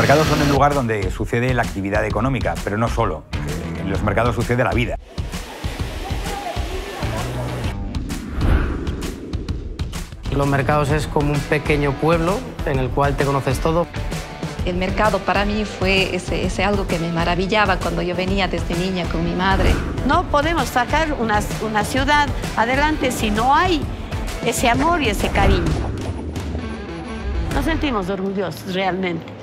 mercados son el lugar donde sucede la actividad económica, pero no solo. Eh, en los mercados sucede la vida. Los mercados es como un pequeño pueblo en el cual te conoces todo. El mercado para mí fue ese, ese algo que me maravillaba cuando yo venía desde niña con mi madre. No podemos sacar una, una ciudad adelante si no hay ese amor y ese cariño. Nos sentimos orgullosos realmente.